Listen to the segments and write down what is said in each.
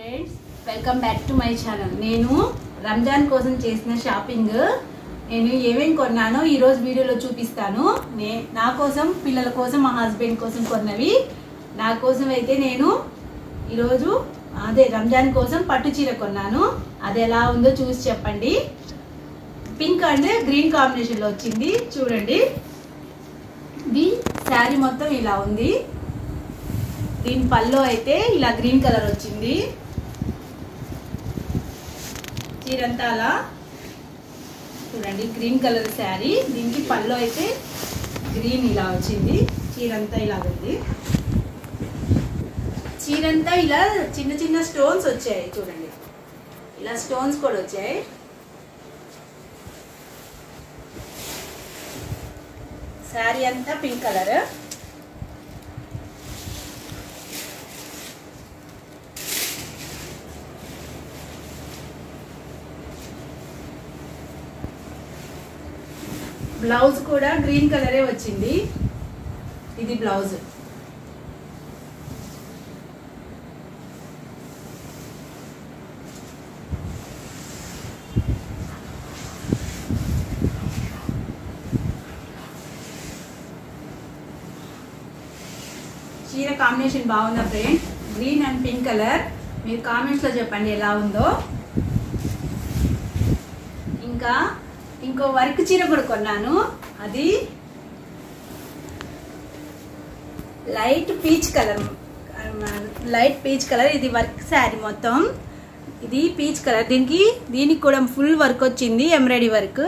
Friends welcome back to my channel నేను రంజాన్ కోసం చేసిన షాపింగ్ నేను ఏమేమి కొన్నానో ఈరోజు వీడియోలో చూపిస్తాను. నే నా కోసం పిల్లల కోసం మా హస్బెండ్ కోసం కొన్నవి. నా కోసం అయితే నేను ఈరోజు అదే రంజాన్ కోసం పట్టు చీర కొన్నాను. అది ఎలా ఉందో చూసి చెప్పండి. పింక్ అండ్ గ్రీన్ కాంబినేషన్లో వచ్చింది. చూడండి. ఇది శారీ మొత్తం ఇలా ఉంది. దీని పళ్ళు అయితే ఇలా గ్రీన్ కలర్ వచ్చింది. చీరంతా అలా చూడండి గ్రీన్ కలర్ శారీ దీనికి పళ్ళు అయితే గ్రీన్ ఇలా వచ్చింది. చీరంతా ఇలా ఉంది. చీరంతా ఇలా చిన్న చిన్న స్టోన్స్ వచ్చాయి చూడండి. ఇలా స్టోన్స్ కూడా వచ్చాయి. శారీ అంతా పింక్ కలర్ బ్లౌజ్ కూడా గ్రీన్ కలరే వచ్చింది. ఇది బ్లౌజ్. చీర కాంబినేషన్ బాగుందా friend green and pink colour. మీరు కామెంట్స్లో చెప్పండి ఎలా ఉందో. ఇంకా ఇంకో వర్క్ చీర కూడా కొన్నాను. అది light peach colour light peach colour. ఇది వర్క్ శారీ మొత్తం. ఇది పీచ్ కలర్. దీనికి దీనికి కూడా ఫుల్ వర్క్ వచ్చింది ఎంబ్రాయిడరీ వర్క్.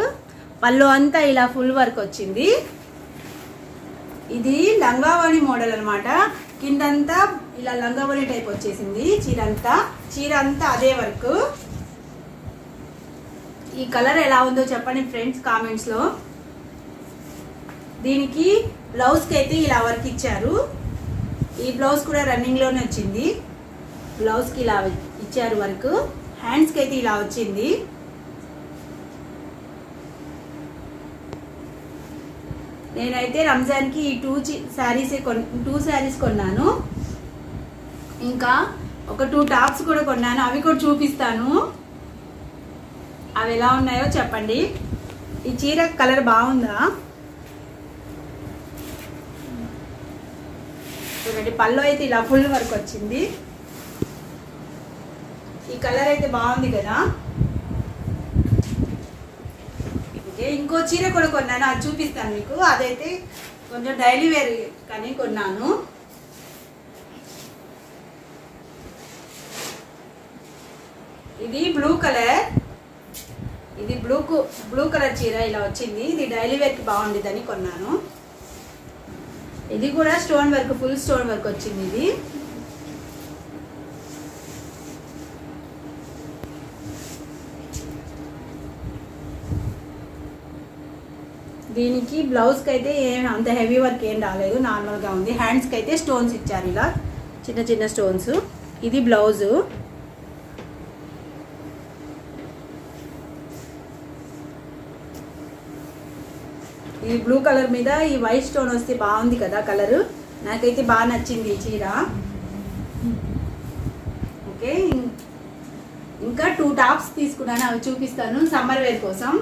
పళ్ళు అంతా ఇలా ఫుల్ వర్క్ వచ్చింది. ఇది లంగావణి మోడల్ అనమాట కిందంతా ఇలా లంగావణి టైప్ వచ్చేసింది చీర అంతా చీర అంతా అదే వర్క్. ఈ కలర్ ఎలా ఉందో చెప్పండి ఫ్రెండ్స్ కామెంట్స్లో. దీనికి బ్లౌజ్కి అయితే ఇలా వర్క్ ఇచ్చారు. ఈ బ్లౌజ్ కూడా రన్నింగ్లోనే వచ్చింది. బ్లౌజ్కి ఇలా ఇచ్చారు వర్క్ హ్యాండ్స్కి అయితే ఇలా వచ్చింది. నేనైతే రంజాన్కి ఈ టూ శారీస్ టూ శారీస్ కొన్నాను. ఇంకా ఒక టూ టాప్స్ కూడా కొన్నాను. అవి కూడా చూపిస్తాను. అవి ఎలా ఉన్నాయో చెప్పండి. ఈ చీర కలర్ బాగుందా? చూడండి పళ్ళు అయితే ఇలా ఫుల్ వర్క్ వచ్చింది. ఈ కలర్ అయితే బాగుంది కదా. ఓకే ఇంకో చీర కూడా కొన్నాను అది చూపిస్తాను మీకు. అదైతే కొంచెం డైలీ వేర్ కానీ కొన్నాను. ఇది బ్లూ కలర్. ఇది బ్లూ బ్లూ కలర్ చీర ఇలా వచ్చింది. ఇది డైలీ వేర్కి బాగుండిద్దని కొన్నాను. ఇది కూడా stone work full stone work వచ్చింది ఇది. దీనికి బ్లౌజ్కి అయితే ఏం అంత హెవీ వర్క్ ఏం రాలేదు. నార్మల్గా ఉంది. హ్యాండ్స్కి అయితే స్టోన్స్ ఇచ్చారు ఇలా. చిన్న చిన్న స్టోన్స్ ఇది బ్లౌజు ఈ బ్లూ కలర్ మీద ఈ వైట్ స్టోన్ వస్తే బాగుంది కదా కలరు నాకైతే బాగా నచ్చింది ఈ చీర. ఓకే ఇంకా టూ టాప్స్ తీసుకున్నాను అవి చూపిస్తాను సమ్మర్ వేర్ కోసం.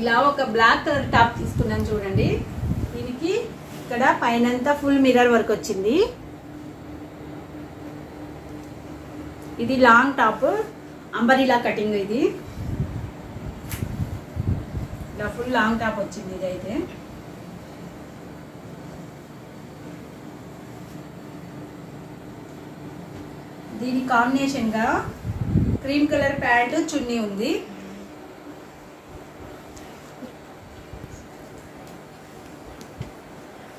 ఇలా ఒక బ్లాక్ కలర్ టాప్ తీసుకున్నాను చూడండి. దీనికి ఇక్కడ పైనంతా ఫుల్ మిర్రర్ వర్క్ వచ్చింది. ఇది లాంగ్ టాప్ అంబరిలా కటింగ్ ఇది. ఇలా ఫుల్ లాంగ్ టాప్ వచ్చింది ఇదైతే. దీని కాంబినేషన్గా క్రీమ్ కలర్ ప్యాంటు చున్నీ ఉంది.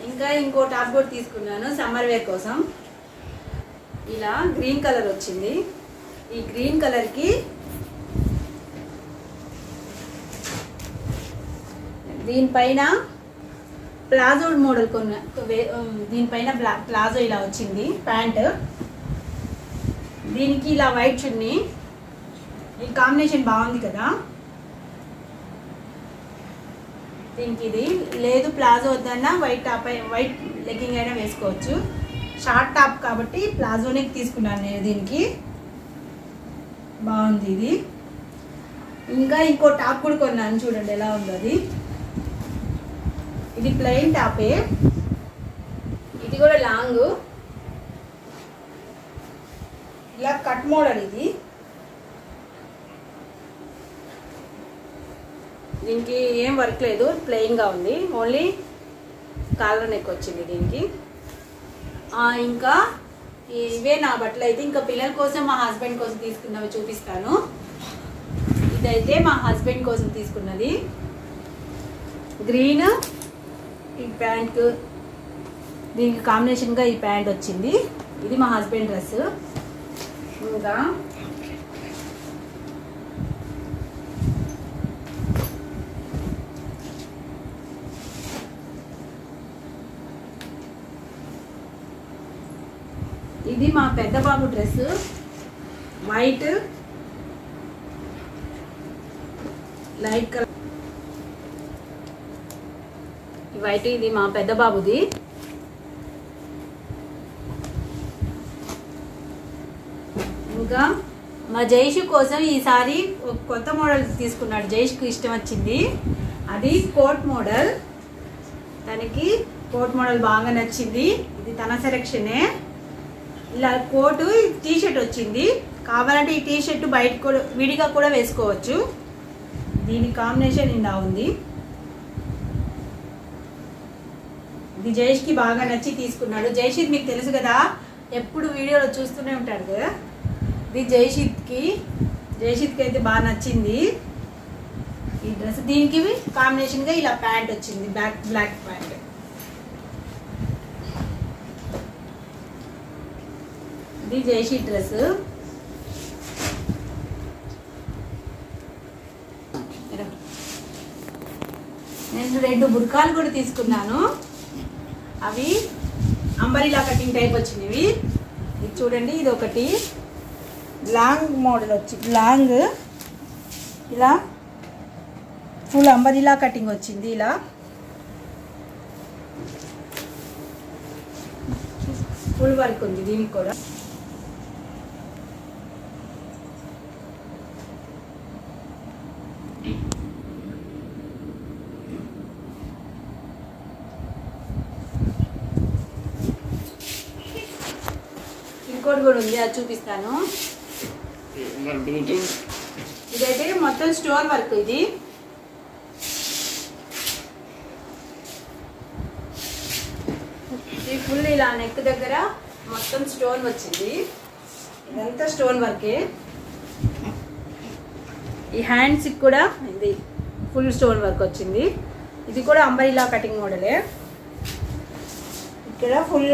ఇంకా ఇంకో టాప్ కూడా తీసుకున్నాను సమ్మర్ వేర్ కోసం. ఇలా గ్రీన్ కలర్ వచ్చింది. ఈ గ్రీన్ కలర్కి దీనిపైన ప్లాజో మోడల్ కొన్న దీనిపైన ప్లాజో ఇలా వచ్చింది ప్యాంట్. దీనికి ఇలా వైట్ చున్నీ. ఈ కాంబినేషన్ బాగుంది కదా. దీనికి ఇది లేదు ప్లాజో వద్దన్నా వైట్ టాప్ అయి- వైట్ లెగ్గింగ్ అయినా వేసుకోవచ్చు. షార్ట్ టాప్ కాబట్టి ప్లాజోనే తీసుకున్నాను నేను దీనికి. బాగుంది ఇది. ఇంకా ఇంకో టాప్ కూడా కొన్నాను చూడండి ఎలా ఉందో అది ఇది ప్లెయిన్ టాపే ఇది కూడా లాంగ్. ఇలా కట్ మోడల్ ఇది. దీనికి ఏం వర్క్ లేదు ప్లెయిన్గా ఉంది. ఓన్లీ కాలర్ నెక్ వచ్చింది దీనికి. ఇంకా ఇవే నా బట్టలు అయితే ఇంకా పిల్లల కోసం మా హస్బెండ్ కోసం తీసుకున్నవి చూపిస్తాను. ఇదైతే మా హస్బెండ్ కోసం తీసుకున్నది. గ్రీన్ ఈ ప్యాంట్ దీనికి కాంబినేషన్గా ఈ ప్యాంట్ వచ్చింది. ఇది మా హస్బెండ్ డ్రెస్. ఇంకా ఇది మా పెద్ద బాబు dress. White light colour. White ఇది మా పెద్ద బాబుది. ఇంకా మా జైషు కోసం ఈసారి కొత్త మోడల్ తీసుకున్నాడు. జైష్కి ఇష్టం వచ్చింది. అది కోట్ మోడల్. తనకి కోట్ మోడల్ బాగా నచ్చింది. ఇది తన సెలక్షనే ఇలా కోటు టీ షర్ట్ వచ్చింది. కావాలంటే ఈ టీ షర్ట్ బయట కూడా విడిగా కూడా వేసుకోవచ్చు. దీని కాంబినేషన్ ఇలా ఉంది. ఇది జయేష్కి బాగా నచ్చి తీసుకున్నాడు. జయషిత్ మీకు తెలుసు కదా ఎప్పుడు వీడియోలో చూస్తూనే ఉంటాడు కదా. ఇది జయషిత్కి జయషిత్కి అయితే బాగా నచ్చింది. ఈ డ్రెస్ దీనికి కాంబినేషన్గా ఇలా ప్యాంట్ వచ్చింది బ్లాక్ బ్లాక్ ప్యాంట్. ఇది జయషి డ్రెస్ నేను రెండు బుర్కాలు కూడా తీసుకున్నాను. అవి అంబరిలా కటింగ్ టైప్ వచ్చినవి. ఇది చూడండి ఇది ఒకటి. లాంగ్ మోడల్ వచ్చి లాంగ్. ఇలా ఫుల్ అంబరిలా కటింగ్ వచ్చింది ఇలా. ఫుల్ వర్క్ ఉంది దీనికి కూడా. ఇంకోటి కూడా ఉంది అది చూపిస్తాను. ఇదైతే మొత్తం స్టోన్ వర్క్ ఇది. ఫుల్ ఇలా నెక్ దగ్గర మొత్తం స్టోన్ వచ్చింది. ఇదంతా స్టోన్ వర్కే. ఈ హ్యాండ్స్ కూడా ఇది ఫుల్ స్టోన్ వర్క్ వచ్చింది. ఇది కూడా అంబరిలా కటింగ్ మోడలే. ఇక్కడ ఫుల్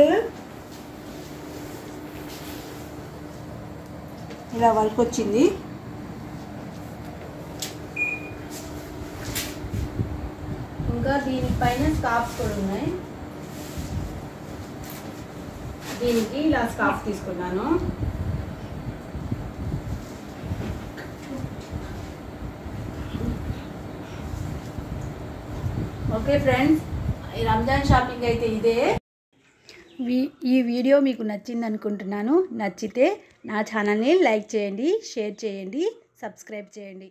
ఇలా వర్క్ వచ్చింది ఇంకా దీనిపైన స్కార్ఫ్స్ కూడా ఉన్నాయి. దీనికి ఇలా స్కార్ఫ్ తీసుకున్నాను. ఓకే ఫ్రెండ్స్ ఈ రంజాన్ షాపింగ్ అయితే ఇదే. ఈ వీడియో మీకు నచ్చింది అనుకుంటున్నాను నచ్చితే నా ఛానల్ని లైక్ చేయండి షేర్ చేయండి సబ్స్క్రైబ్ చేయండి.